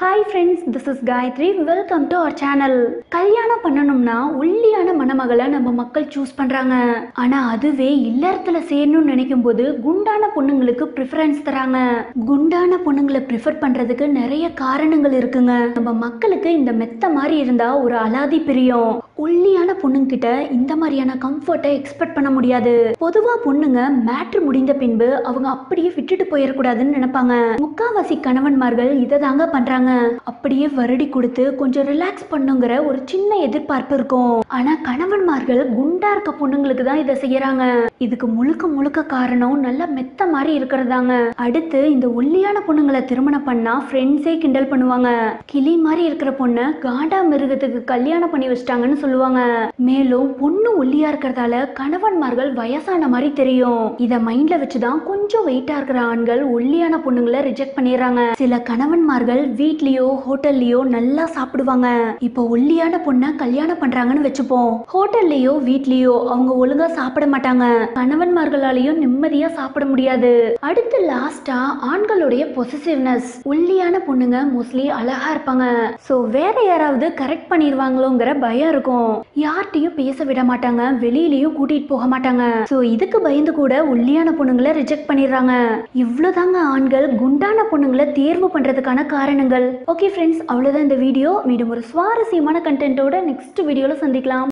Hi friends this is Gayathri welcome to our channel கல்யாணம் பண்ணணும்னா ஒல்லியான மணமகளை நம்ம மக்கள் சூஸ் பண்ணுறாங்க ஆனால் அதுவே இல்லறத்தில் சேரணும்னு நினைக்கும் போது குண்டான பொண்ணுங்களுக்கு ப்ரிஃபரன்ஸ் தராங்க. குண்டான பொண்ணுங்களை ப்ரிஃபர் பண்ணுறதுக்கு நிறைய காரணங்கள் இருக்குங்க. நம்ம மக்களுக்கு இந்த மெத்த மாதிரி இருந்தால் ஒரு அலாதி பிரியம். ஒல்லியான பொண்ணுங்கிட்ட இந்த மாதிரியான கம்ஃபர்ட்டை எக்ஸ்பெக்ட் பண்ண முடியாது. பொதுவா பொண்ணுங்க மேட்ரு முடிந்த பின்பு அவங்க அப்படியே விட்டுட்டு போயிடக்கூடாதுன்னு நினைப்பாங்க. முக்காவாசி கணவன்மார்கள் இதை தாங்க பண்றாங்க. அப்படியே வருடி கொடுத்து கொஞ்சம் ரிலாக்ஸ் பண்ணுங்கிற ஒரு சின்ன எதிர்பார்ப்பு இருக்கும். ஆனா கணவன்மார்கள் குண்டா இருக்க பொண்ணுங்களுக்கு தான் இதை செய்யறாங்க. இதுக்கு முழுக்க முழுக்க காரணம் நல்லா மெத்த மாதிரி இருக்கிறதாங்க. அடுத்து இந்த ஒல்லியான பொண்ணுங்களை திருமணம் பண்ணா ஃப்ரெண்ட்ஸே கிண்டல் பண்ணுவாங்க. கிளி மாதிரி இருக்கிற பொண்ணை காண்டா மிருகத்துக்கு கல்யாணம் பண்ணி வச்சிட்டாங்கன்னு சொல்லுவாங்க. மேலும் பொண்ணு ஒல்லியா இருக்கிறதால கணவன்மார்கள் வயசான மாதிரி தெரியும். இத மைண்ட்ல வச்சுதான் கொஞ்சம் வெயிட்டா இருக்கிற ஆண்கள் ஒல்லியான பொண்ணுங்களை ரிஜெக்ட் பண்ணிடுறாங்க. சில கணவன்மார்கள் வீட்லயோ ஹோட்டல்லயோ நல்லா சாப்பிடுவாங்க. இப்போ ஒல்லியான பொண்ணை கல்யாணம் பண்றாங்கன்னு வச்சுப்போம். ஹோட்டல்லயோ வீட்லயோ அவங்க ஒழுங்கா சாப்பிட மாட்டாங்க. கணவன்மார்களாலையும் நிம்மதியா சாப்பிட முடியாது. அடுத்து லாஸ்டா ஆண்களுடைய பொசிசிவ்னஸ் ஒல்லியான பொண்ணுங்க மோஸ்ட்லி அழகா இருப்பாங்க. சோ வேற யாராவது கரெக்ட் பண்ணிடுவாங்களோங்கிற பயம் இருக்கும். யார்கிட்டயும் பேச விட மாட்டாங்க. வெளியிலயும் கூட்டிட்டு போக மாட்டாங்க. சோ இதுக்கு பயந்து கூட ஒல்லியான பொண்ணுங்களை ரிஜெக்ட் பண்ணிடுறாங்க. இவ்வளவுதாங்க ஆண்கள் குண்டான பொண்ணுங்களை தேர்வு பண்றதுக்கான காரணங்கள். ஓகே ஃப்ரெண்ட்ஸ் அவ்வளவுதான் இந்த வீடியோ மீண்டும் ஒரு சுவாரஸ்யமான கண்டென்ட்டோட நெக்ஸ்ட் வீடியோல சந்திக்கலாம்.